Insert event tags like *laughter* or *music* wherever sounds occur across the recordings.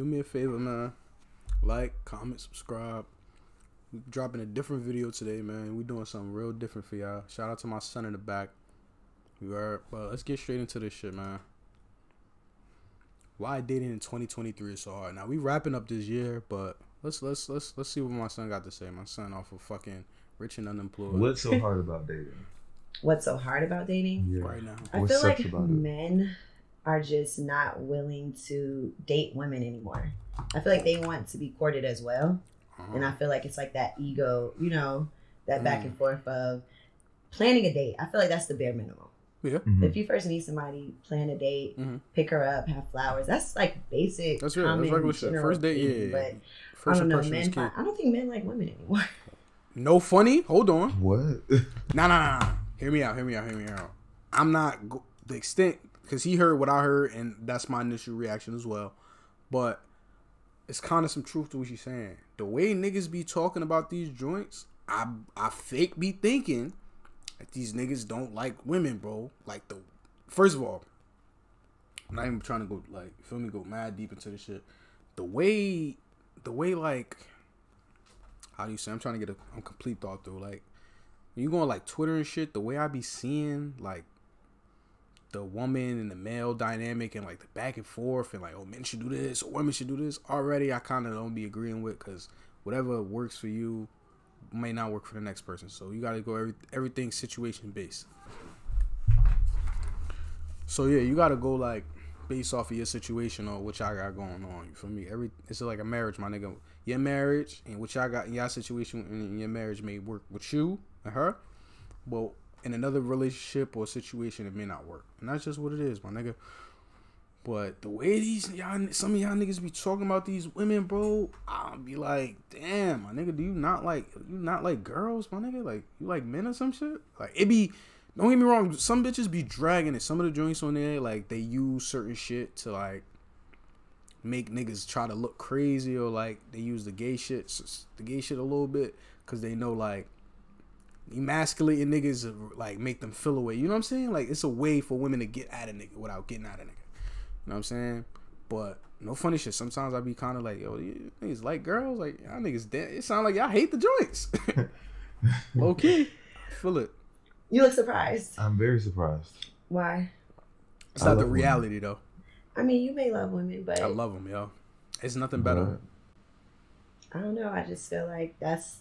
do me a favor, man. Like, comment, subscribe. We dropping a different video today, man. We doing something real different for y'all. Shout out to my son in the back. We are, but let's get straight into this shit, man. Why dating in 2023 is so hard. Now we wrapping up this year, but let's let's let's let's see what my son got to say. My son off of fucking rich and unemployed. What's so hard about dating? What's so hard about dating? Yeah. right now? I What feel sucks like about it? Men are just not willing to date women anymore. I feel like they want to be courted as well. Uh-huh. And I feel like it's like that ego, you know, that back Mm. and forth of planning a date. I feel like that's the bare minimum. Mhm. If you first meet somebody, plan a date, Mhm. pick her up, have flowers. That's like basic. That's it. That's common, regular shit. general First date, thing, yeah, yeah, But First I don't know, men. key. Find, I don't think men like women anymore. No funny. Hold on. What? Nah, nah, nah, nah. Hear me out. Hear me out. Hear me out. I'm not go- the extent because he heard what I heard, and that's my initial reaction as well. But it's kind of some truth to what she's saying. The way niggas be talking about these joints, I I fake be thinking that these niggas don't like women, bro. Like the first of all, I'm not even trying to go like feel me go mad deep into the shit. The way, the way like, how do you say? I'm trying to get a, a complete thought through. Like you go on like Twitter and shit, the way I be seeing like the woman and the male dynamic and like the back and forth and like oh men should do this or women should do this already I kind of don't be agreeing with because whatever works for you may not work for the next person. So you got to go every everything situation based. So yeah you got to go like based off of your situation or what y'all got going on you feel me? Every it's like a marriage my nigga. Your marriage and what y'all got in your situation in your marriage may work with you and her but in another relationship or situation it may not work. And that's just what it is my nigga. But the way these y'all some of y'all niggas be talking about these women bro i'll be like damn my nigga do you not like you not like girls my nigga? Like you like men or some shit? Like it be don't get me wrong some bitches be dragging it. Some of the joints on there like they use certain shit to like make niggas try to look crazy or like they use the gay shit the gay shit a little bit because they know like emasculating niggas like make them feel away. You know what I'm saying? Like it's a way for women to get at a nigga without getting at a nigga. You know what I'm saying? But no funny shit. Sometimes I be kind of like, yo, you niggas like girls, like y'all niggas dead. It sound like y'all hate the joints. *laughs* Low key, I feel it. You look surprised. I'm very surprised. Why? It's I not the love women. reality though. I mean, you may love women, but I love them, yo. It's nothing better. But I don't know. I just feel like that's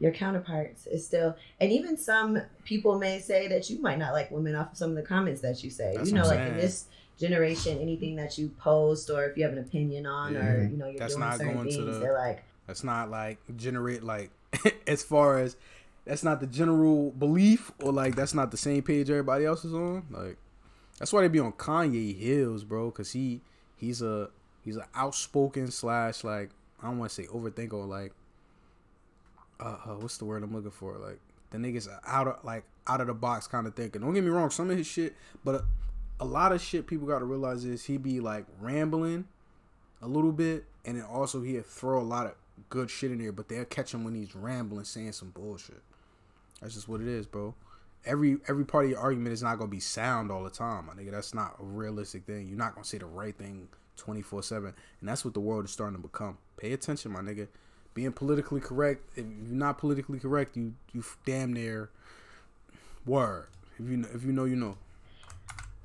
your counterparts. Is still, and even some people may say that you might not like women off of some of the comments that you say. That's you know, like in this generation, anything that you post or if you have an opinion on, or you know, you're That's doing not certain things, the- they're like, That's not like generate like *laughs* as far as that's not the general belief or like that's not the same page everybody else is on. Like that's why they be on Kanye hills bro, because he he's a he's an outspoken slash like I don't want to say overthink or like uh, uh what's the word I'm looking for like the niggas out of like out of the box kind of thinking. Don't get me wrong, some of his shit, but a, a lot of shit people got to realize is he be like rambling a little bit, and then also he'll throw a lot of good shit in there, but they'll catch him when he's rambling, saying some bullshit. That's just what it is, bro. Every every part of your argument is not gonna be sound all the time, my nigga. That's not a realistic thing. You're not gonna say the right thing twenty four seven, and that's what the world is starting to become. Pay attention, my nigga. Being politically correct. If you're not politically correct, you you damn near word. If you know, if you know, you know.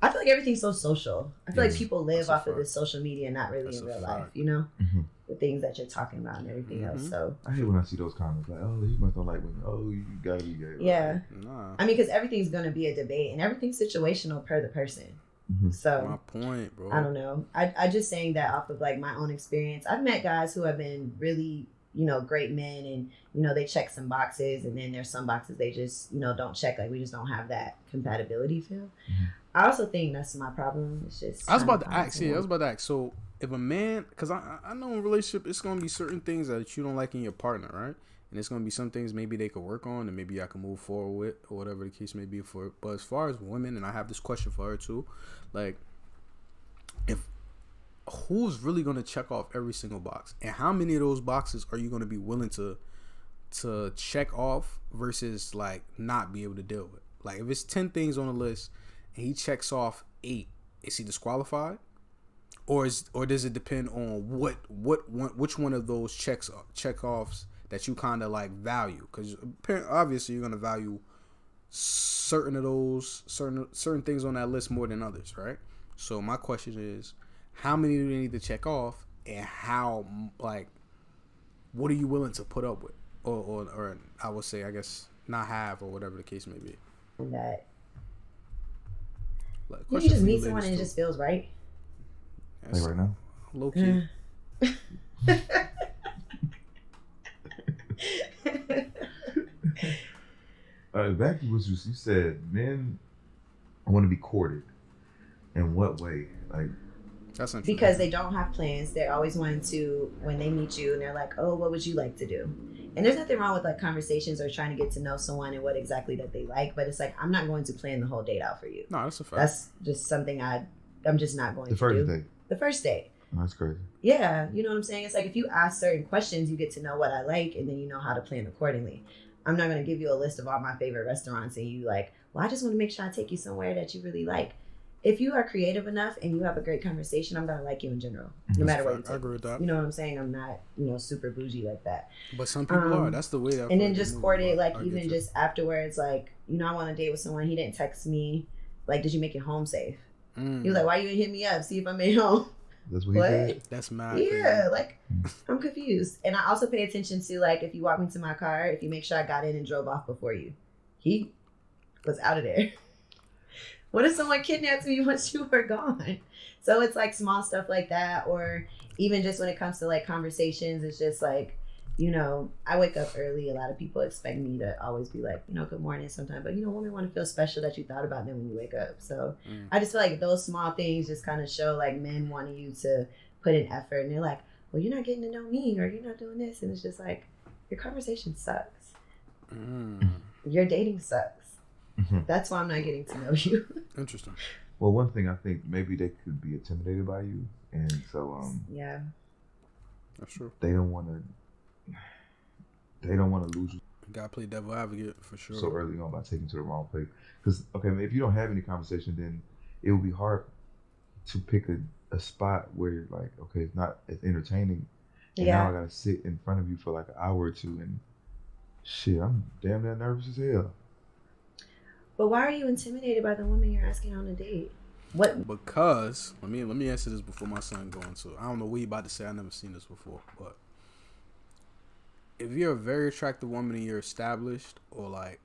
I feel like everything's so social. I feel like people live That's a off of this social media, not really That's in real fact. life. You know, Mhm. the things that you're talking about and everything else. Mhm. So I hate when I see those comments like, "Oh, he must not like women." Oh, you gotta be gay. yeah, Nah. I mean, because everything's gonna be a debate and everything's situational per the person. Mhm. So My point, bro. I don't know. I I just saying that off of like my own experience. I've met guys who have been really, you know, great men and you know, they check some boxes and then there's some boxes they just, you know, don't check. Like we just don't have that compatibility feel. Mhm. I also think that's my problem. It's just I was about to ask. Yeah, I was about to ask. So, if a man, because I I know in relationship, it's gonna be certain things that you don't like in your partner, right? And it's gonna be some things maybe they could work on, and maybe I can move forward with, or whatever the case may be for. But as far as women, and I have this question for her too, like, who's really gonna check off every single box, and how many of those boxes are you gonna be willing to to check off versus like not be able to deal with? Like, if it's ten things on the list and he checks off eight, is he disqualified? or is or does it depend on what what one which one of those checks check offs that you kind of like value? Because obviously you're gonna value certain of those certain certain things on that list more than others, right? So my question is, how many do you need to check off, and how like what are you willing to put up with, or or, or I would say I guess not have or whatever the case may be. That like, you just meet someone and it just feels right. Like right now, low key. *laughs* uh, back to what you, you said, men want to be courted. In what way? Like that's because they don't have plans. They're always wanting to when they meet you and they're like, "Oh, what would you like to do?" And there's nothing wrong with like conversations or trying to get to know someone and what exactly that they like, but it's like I'm not going to plan the whole date out for you. No, that's a fact. That's just something I I'm just not going to do. the to first do. date. The first date. Oh, that's crazy. Yeah, you know what I'm saying? It's like if you ask certain questions, you get to know what I like and then you know how to plan accordingly. I'm not going to give you a list of all my favorite restaurants and you like, well, I just want to make sure I take you somewhere that you really like if you are creative enough and you have a great conversation, I'm gonna like you in general, no matter what. You take. I agree with that. You know what I'm saying? I'm not, you know, super bougie like that. But some people um, are. That's the way. That and then just court it, like even just afterwards, like you know, I want to date with someone. He didn't text me. Like, did you make it home safe? Mm. He was like, why you didn't hit me up? See if I made home. That's what, what? he did. That's mad. Yeah, crazy. like I'm confused, and I also pay attention to like if you walk me to my car, if you make sure I got in and drove off before you. He was out of there. *laughs* What if someone kidnaps me *laughs* once you are gone? So it's like small stuff like that, or even just when it comes to like conversations, it's just like, you know, I wake up early. A lot of people expect me to always be like, you know, good morning sometimes. But you know, women want to feel special that you thought about them when you wake up. So mm. I just feel like those small things just kind of show like men wanting you to put in effort, and they're like, well, you're not getting to know me, or you're not doing this, and it's just like your conversation sucks. Mm. Your dating sucks. Mm-hmm. That's why I'm not getting to know you. *laughs* Interesting. Well, one thing I think maybe they could be intimidated by you, and so um, yeah, that's true. They don't want to. They don't want to lose you. Gotta play devil advocate for sure. So early on by taking to the wrong place, because okay, if you don't have any conversation, then it will be hard to pick a, a spot where you're like okay, it's not as entertaining. And yeah. now I gotta sit in front of you for like an hour or two, and shit, I'm damn that nervous as hell. But why are you intimidated by the woman you're asking on a date? What? Because let me let me answer this before my son go into. I don't know what you about to say. I never seen this before, but if you're a very attractive woman and you're established, or like,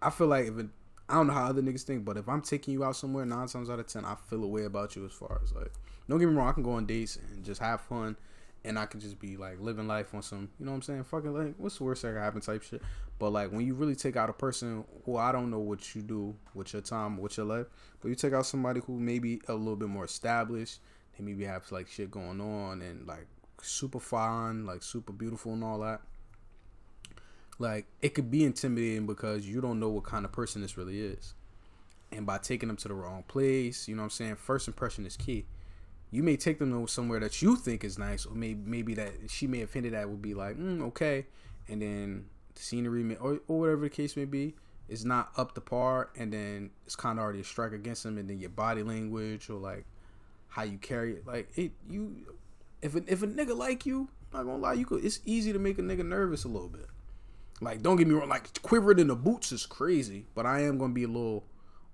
I feel like if it, I don't know how other niggas think, but if I'm taking you out somewhere, nine times out of ten, I feel a way about you as far as like, don't get me wrong, I can go on dates and just have fun and I could just be like living life on some, you know what I'm saying? Fucking like, what's the worst that could happen type shit. But like when you really take out a person who I don't know what you do with your time, with your life, but you take out somebody who maybe a little bit more established, they maybe have like shit going on and like super fine, like super beautiful and all that. Like it could be intimidating because you don't know what kind of person this really is. And by taking them to the wrong place, you know what I'm saying? First impression is key you may take them to somewhere that you think is nice, or maybe maybe that she may have hinted at would be like, mm, okay, and then the scenery may, or, or whatever the case may be is not up to par, and then it's kind of already a strike against them, and then your body language or like how you carry it, like it you, if a, if a nigga like you, I'm not gonna lie, you could it's easy to make a nigga nervous a little bit. Like don't get me wrong, like quivering in the boots is crazy, but I am gonna be a little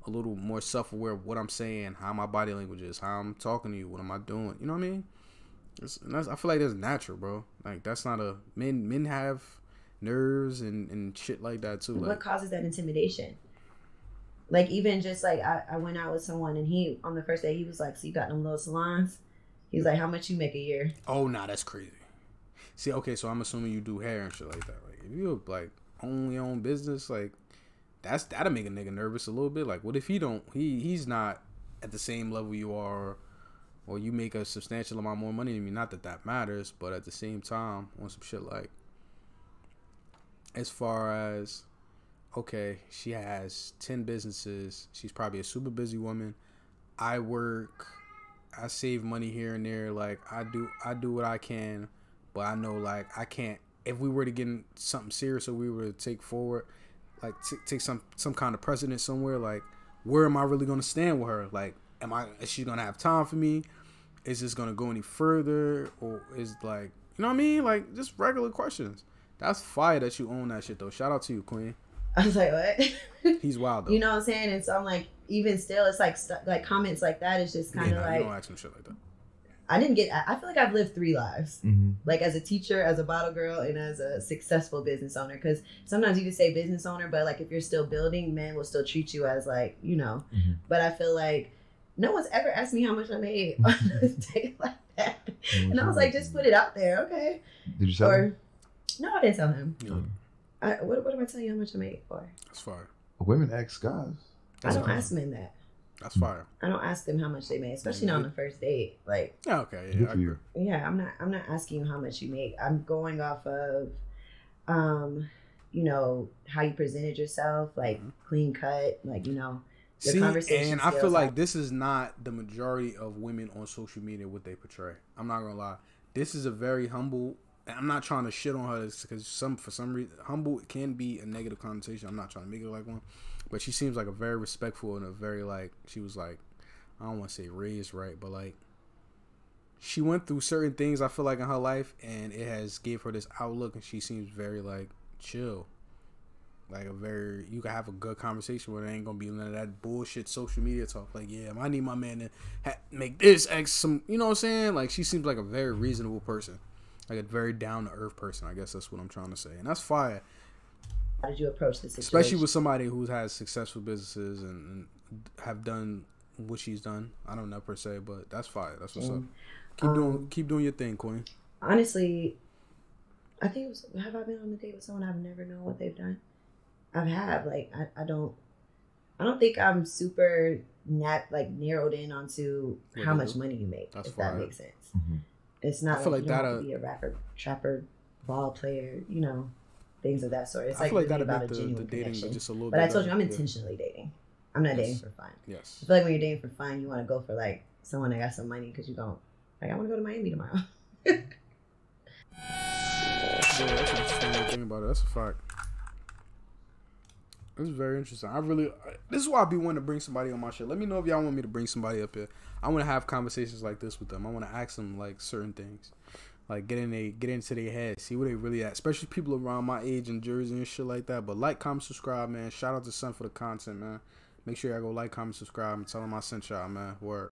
a little more self aware of what I'm saying, how my body language is, how I'm talking to you, what am I doing? You know what I mean? I feel like that's natural, bro. Like that's not a men. Men have nerves and and shit like that too. What like, causes that intimidation? Like even just like I, I went out with someone and he on the first day he was like, "So you got them little salons?" He's like, "How much you make a year?" Oh, nah, that's crazy. See, okay, so I'm assuming you do hair and shit like that. Like if you like own your own business, like that's that'll make a nigga nervous a little bit. Like, what if he don't? He he's not at the same level you are, or you make a substantial amount more money than me. Not that that matters, but at the same time, on some shit like, as far as, okay, she has ten businesses. She's probably a super busy woman. I work. I save money here and there. Like I do, I do what I can, but I know like I can't. If we were to get something serious, or we were to take forward like t- take some some kind of precedent somewhere like where am i really going to stand with her like am i is she going to have time for me is this gonna go any further or is like you know what I mean? Like just regular questions. That's fire that you own that shit though. Shout out to you, Queen. *laughs* I was like, what? *laughs* He's wild though. you know what I'm saying? And so I'm like, even still, it's like stu- like comments like that is just kind of yeah, nah, like you don't ask him shit like that. I didn't get. I I feel like I've lived three lives. Mm-hmm. like as a teacher, as a bottle girl, and as a successful business owner. Because sometimes you can say business owner, but like if you're still building, men will still treat you as like you know. Mhm. But I feel like no one's ever asked me how much I made *laughs* on a day like that, and I was like, just put it out there, okay? Did you sell Or them? no, I didn't tell him. Yeah, I, what, what am I telling you how much I made for? that's fine. Women ask guys. I don't okay. ask men that. That's fire. I don't ask them how much they make, especially not on the first date. Like, Yeah, okay. Yeah, I agree. yeah, I'm not. I'm not asking you how much you make. I'm going off of, um, you know, how you presented yourself, like Mhm. clean cut, like you know, Your See, conversation and I feel skills like this is not the majority of women on social media what they portray. I'm not gonna lie. This is a very humble. I'm not trying to shit on her because some for some reason humble can be a negative connotation. I'm not trying to make it like one, but she seems like a very respectful and a very like she was like I don't want to say raised right, but like she went through certain things. I feel like in her life, and it has gave her this outlook, and she seems very like chill like a very you can have a good conversation where there ain't gonna be none of that bullshit social media talk. Like, yeah, I need my man to ha- make this X some, you know what I'm saying? Like, she seems like a very reasonable person, like a very down to earth person. I guess that's what I'm trying to say, and that's fire, how did you approach this? situation? especially with somebody who has successful businesses and, and have done what she's done. I don't know per se, but that's fire. That's what's up. Keep Um, doing, keep doing your thing, Queen. honestly, I think it was. Have I been on a date with someone I've never known what they've done? I've had like I, I don't. I don't think I'm super nat like narrowed in onto What how much do? money you make. That's if that makes sense. Mhm. It's not. I feel like, like that, have uh, to be a rapper, trapper, ball player. You know, things of that sort. It's I like feel like really about a the, genuine the dating connection. just a little But bit I told you I'm intentionally dating. I'm not Yes. dating for fun. Yes. I feel like when you're dating for fun, you want to go for like someone that got some money because you don't. Like I want to go to Miami tomorrow. *laughs* Yeah, that's an interesting thing about it. That's a fact. This is very interesting. I really, this is why I be wanting to bring somebody on my show. Let me know if y'all want me to bring somebody up here. I want to have conversations like this with them. I want to ask them like certain things, like get in they get into their head, see where they really at. Especially people around my age in Jersey and shit like that. But like, comment, subscribe, man. Shout out to Sun for the content, man. Make sure y'all go like, comment, subscribe, and tell them I sent y'all, man. Word.